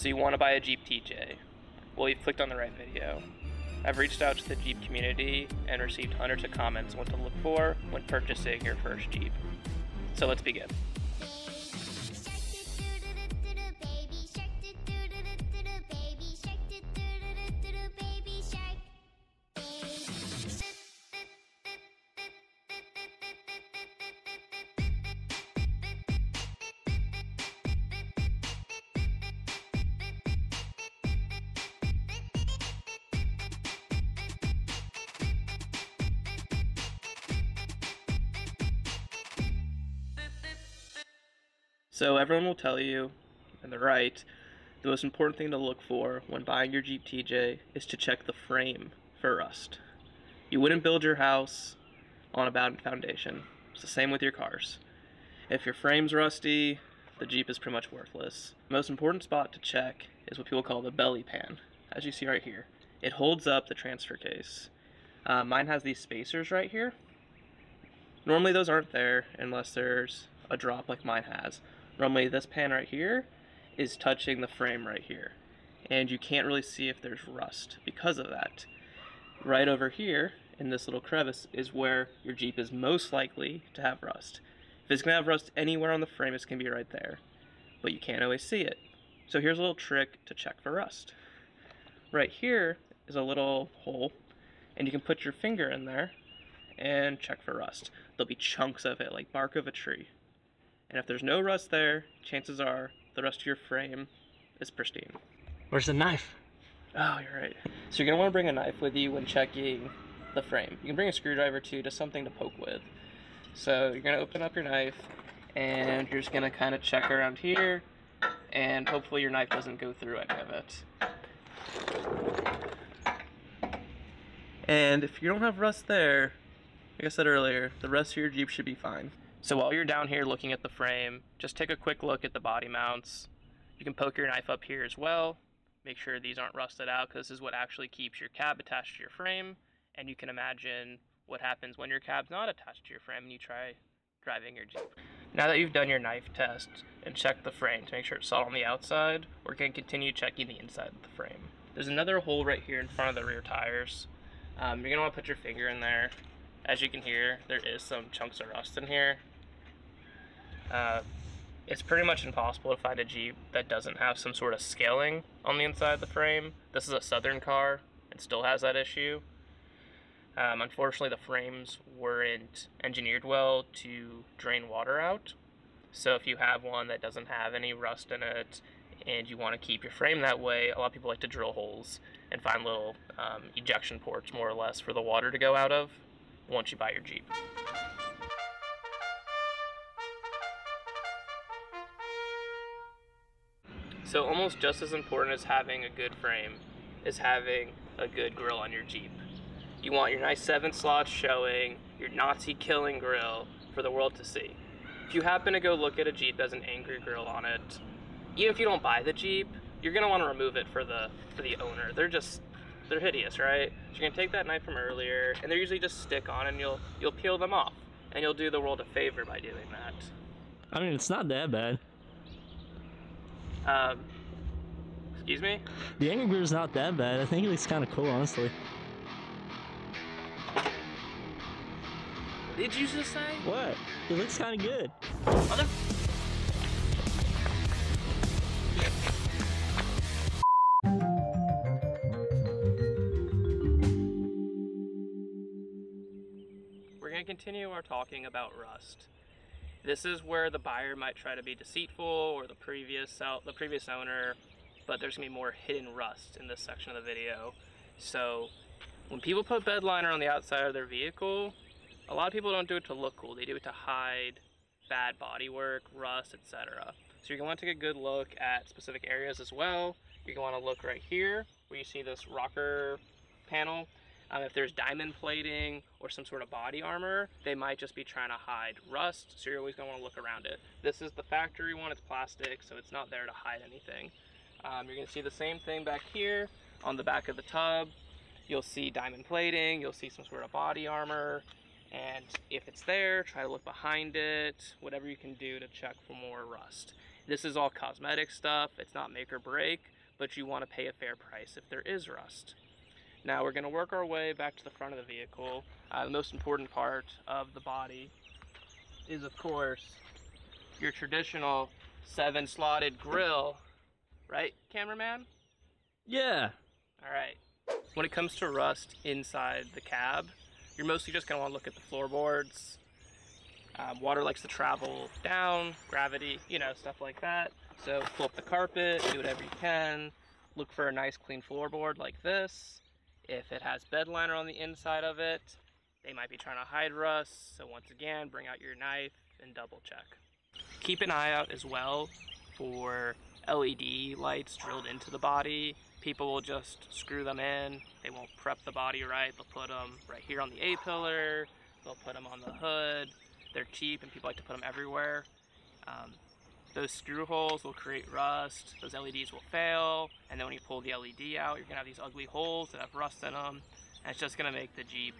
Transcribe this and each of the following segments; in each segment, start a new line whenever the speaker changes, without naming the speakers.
So you want to buy a Jeep TJ. Well, you've clicked on the right video. I've reached out to the Jeep community and received hundreds of comments on what to look for when purchasing your first Jeep. So let's begin. So everyone will tell you, and they're right, the most important thing to look for when buying your Jeep TJ is to check the frame for rust. You wouldn't build your house on a bad foundation. It's the same with your cars. If your frame's rusty, the Jeep is pretty much worthless. The most important spot to check is what people call the belly pan, as you see right here. It holds up the transfer case. Uh, mine has these spacers right here. Normally those aren't there unless there's a drop like mine has. Normally this pan right here is touching the frame right here. And you can't really see if there's rust because of that. Right over here in this little crevice is where your Jeep is most likely to have rust. If it's gonna have rust anywhere on the frame, it's gonna be right there. But you can't always see it. So here's a little trick to check for rust. Right here is a little hole and you can put your finger in there and check for rust. There'll be chunks of it like bark of a tree. And if there's no rust there, chances are the rest of your frame is pristine.
Where's the knife?
Oh, you're right. So you're gonna wanna bring a knife with you when checking the frame. You can bring a screwdriver too, just something to poke with. So you're gonna open up your knife and you're just gonna kind of check around here and hopefully your knife doesn't go through any of it. And if you don't have rust there, like I said earlier, the rest of your Jeep should be fine. So while you're down here looking at the frame, just take a quick look at the body mounts. You can poke your knife up here as well. Make sure these aren't rusted out because this is what actually keeps your cab attached to your frame. And you can imagine what happens when your cab's not attached to your frame and you try driving your Jeep. Now that you've done your knife test and checked the frame to make sure it's solid on the outside, we're going to continue checking the inside of the frame. There's another hole right here in front of the rear tires. Um, you're going to want to put your finger in there. As you can hear, there is some chunks of rust in here. Uh, it's pretty much impossible to find a Jeep that doesn't have some sort of scaling on the inside of the frame. This is a Southern car. It still has that issue. Um, unfortunately, the frames weren't engineered well to drain water out. So if you have one that doesn't have any rust in it and you want to keep your frame that way, a lot of people like to drill holes and find little um, ejection ports, more or less, for the water to go out of once you buy your Jeep. So almost just as important as having a good frame is having a good grill on your Jeep. You want your nice seven slots showing, your Nazi killing grill for the world to see. If you happen to go look at a Jeep that has an angry grill on it, even if you don't buy the Jeep, you're gonna want to remove it for the for the owner. They're just they're hideous, right? So you're gonna take that knife from earlier, and they're usually just stick on, and you'll you'll peel them off, and you'll do the world a favor by doing that.
I mean, it's not that bad.
Um, excuse me?
The Angry Beard's not that bad. I think it looks kind of cool, honestly.
Did you just say?
What? It looks kind of good.
We're going to continue our talking about rust. This is where the buyer might try to be deceitful or the previous the previous owner, but there's to be more hidden rust in this section of the video. So when people put bed liner on the outside of their vehicle, a lot of people don't do it to look cool. They do it to hide bad bodywork, rust, etc. So you're want to take a good look at specific areas as well. You're want to look right here where you see this rocker panel. Um, if there's diamond plating or some sort of body armor, they might just be trying to hide rust, so you're always going to want to look around it. This is the factory one, it's plastic, so it's not there to hide anything. Um, you're going to see the same thing back here on the back of the tub. You'll see diamond plating, you'll see some sort of body armor, and if it's there, try to look behind it, whatever you can do to check for more rust. This is all cosmetic stuff, it's not make or break, but you want to pay a fair price if there is rust. Now we're going to work our way back to the front of the vehicle. Uh, the most important part of the body is, of course, your traditional seven slotted grill, right, cameraman?
Yeah.
All right. When it comes to rust inside the cab, you're mostly just going to want to look at the floorboards. Um, water likes to travel down, gravity, you know, stuff like that. So pull up the carpet, do whatever you can. Look for a nice clean floorboard like this. If it has bed liner on the inside of it, they might be trying to hide rust. So once again, bring out your knife and double check. Keep an eye out as well for LED lights drilled into the body. People will just screw them in. They won't prep the body right. They'll put them right here on the A-pillar. They'll put them on the hood. They're cheap and people like to put them everywhere. Um, those screw holes will create rust. Those LEDs will fail. And then when you pull the LED out, you're gonna have these ugly holes that have rust in them. And it's just gonna make the Jeep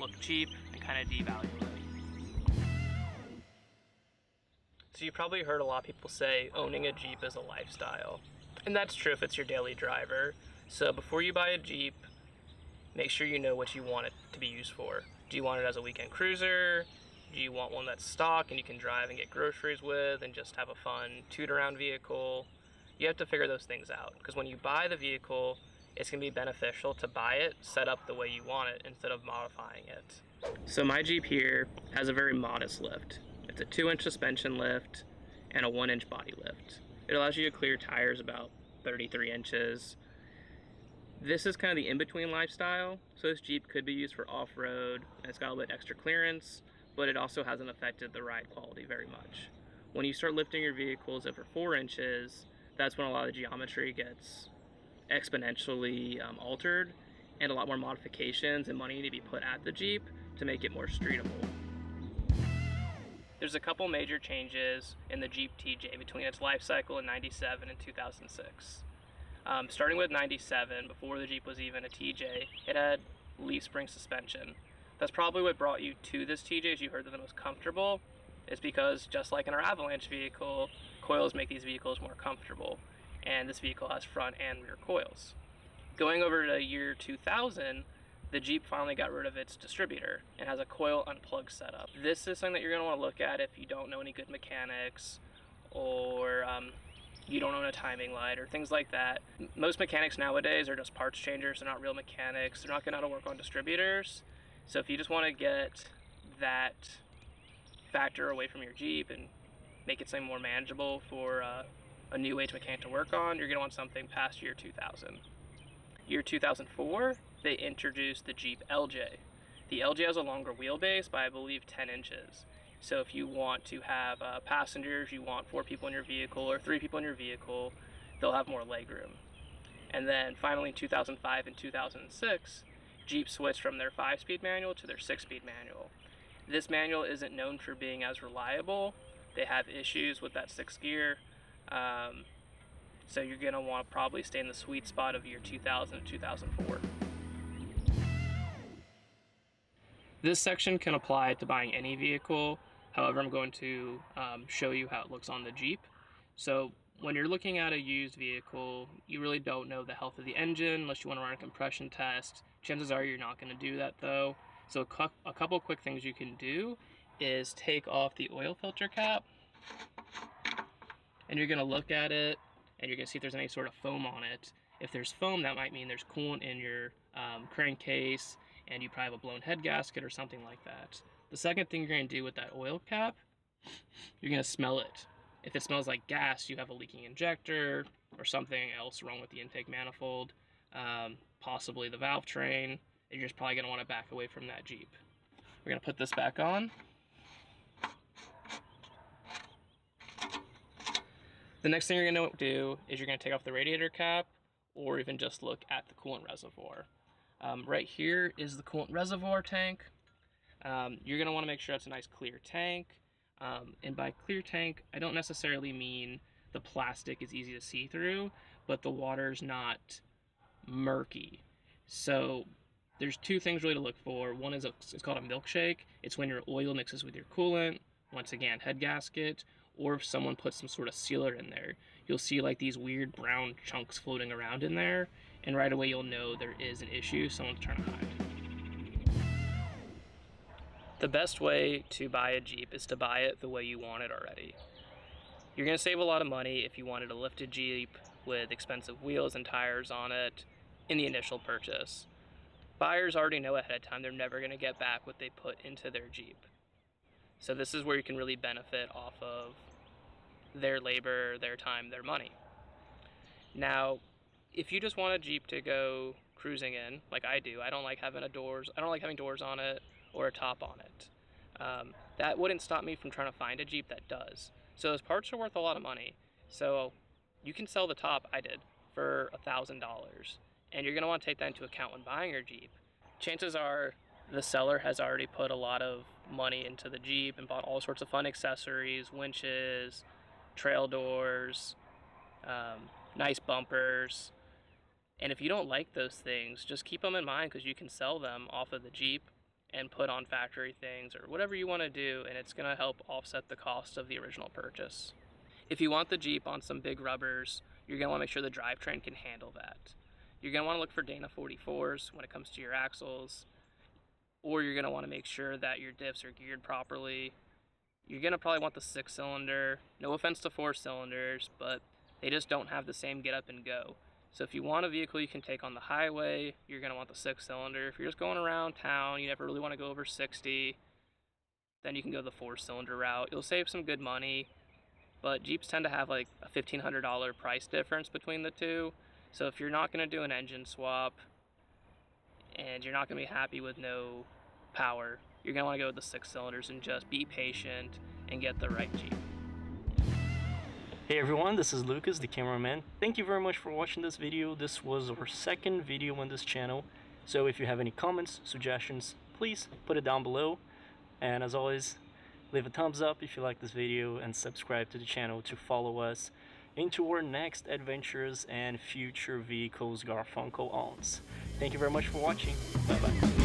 look cheap and kind of devalue it. So you probably heard a lot of people say owning a Jeep is a lifestyle. And that's true if it's your daily driver. So before you buy a Jeep, make sure you know what you want it to be used for. Do you want it as a weekend cruiser? You want one that's stock and you can drive and get groceries with and just have a fun toot around vehicle? You have to figure those things out because when you buy the vehicle, it's going to be beneficial to buy it set up the way you want it instead of modifying it. So my Jeep here has a very modest lift. It's a 2 inch suspension lift and a 1 inch body lift. It allows you to clear tires about 33 inches. This is kind of the in-between lifestyle, so this Jeep could be used for off-road, and it's got a little bit extra clearance, but it also hasn't affected the ride quality very much. When you start lifting your vehicles over 4 inches, that's when a lot of the geometry gets exponentially um, altered, and a lot more modifications and money need to be put at the Jeep to make it more streetable. There's a couple major changes in the Jeep TJ between its life cycle in 97 and 2006. Um, starting with 97, before the Jeep was even a TJ, it had leaf spring suspension. That's probably what brought you to this TJ, as you heard they're the most comfortable, is because just like in our Avalanche vehicle, coils make these vehicles more comfortable. And this vehicle has front and rear coils. Going over to year 2000, the Jeep finally got rid of its distributor and has a coil on plug setup. This is something that you're want to look at if you don't know any good mechanics or um, you don't own a timing light or things like that. Most mechanics nowadays are just parts changers, they're not real mechanics, they're not know how to work on distributors. So if you just want to get that factor away from your Jeep and make it something more manageable for uh, a new age mechanic to work on, you're going to want something past year 2000. Year 2004, they introduced the Jeep LJ. The LJ has a longer wheelbase by I believe 10 inches. So if you want to have uh, passengers, you want four people in your vehicle or three people in your vehicle, they'll have more legroom. And then finally in 2005 and 2006, Jeep switched from their five-speed manual to their six-speed manual. This manual isn't known for being as reliable. They have issues with that sixth gear. Um, so you're going to want to probably stay in the sweet spot of year 2000 to 2004. This section can apply to buying any vehicle. However, I'm going to um, show you how it looks on the Jeep. So when you're looking at a used vehicle, you really don't know the health of the engine unless you want to run a compression test. Chances are you're not going to do that though. So a, couple quick things you can do is take off the oil filter cap and you're going to look at it and you're going to see if there's any sort of foam on it. If there's foam, that might mean there's coolant in your um, crankcase and you probably have a blown head gasket or something like that. The second thing you're going to do with that oil cap, you're going to smell it. If it smells like gas, you have a leaking injector or something else wrong with the intake manifold, um, possibly the valve train, you're just probably going to want to back away from that Jeep. We're going to put this back on. The next thing you're going to do is you're going to take off the radiator cap or even just look at the coolant reservoir. Um, right here is the coolant reservoir tank. Um, you're going to want to make sure that's a nice clear tank. Um, and by clear tank, I don't necessarily mean the plastic is easy to see through, but the water's not murky. So there's two things really to look for. One is a, it's called a milkshake. It's when your oil mixes with your coolant. Once again, head gasket. or if someone puts some sort of sealer in there, you'll see like these weird brown chunks floating around in there, and right away you'll know there is an issue, someone's trying to hide. The best way to buy a Jeep is to buy it the way you want it already. You're going to save a lot of money if you wanted a lifted Jeep with expensive wheels and tires on it in the initial purchase. Buyers already know ahead of time they're never going to get back what they put into their Jeep. So this is where you can really benefit off of their labor, their time, their money. Now, if you just want a Jeep to go cruising in, like I do, I don't like having a doors, I don't like having doors on it or a top on it. Um, that wouldn't stop me from trying to find a Jeep that does. So those parts are worth a lot of money. So you can sell the top, I did, for a thousand dollars. And you're gonna want to take that into account when buying your Jeep. Chances are the seller has already put a lot of money into the Jeep and bought all sorts of fun accessories, winches, trail doors, um, nice bumpers. And if you don't like those things, just keep them in mind because you can sell them off of the Jeep and put on factory things or whatever you want to do, and it's going to help offset the cost of the original purchase. If you want the Jeep on some big rubbers, you're going to want to make sure the drivetrain can handle that. You're going to want to look for Dana 44s when it comes to your axles, or you're going to want to make sure that your diffs are geared properly. You're going to probably want the six cylinder. No offense to four cylinders, but they just don't have the same get up and go. So if you want a vehicle you can take on the highway, you're going to want the six cylinder. If you're just going around town, you never really want to go over 60, then you can go the four cylinder route. You'll save some good money, but Jeeps tend to have like a $1,500 price difference between the two. So if you're not going to do an engine swap and you're not going to be happy with no power, you're going to want to go with the six cylinders and just be patient and get the right Jeep.
Hey everyone, this is Lucas, the cameraman. Thank you very much for watching this video. This was our second video on this channel. So if you have any comments, suggestions, please put it down below. And as always, leave a thumbs up if you like this video and subscribe to the channel to follow us into our next adventures and future vehicles Garfunkel owns. Thank you very much for watching. Bye bye.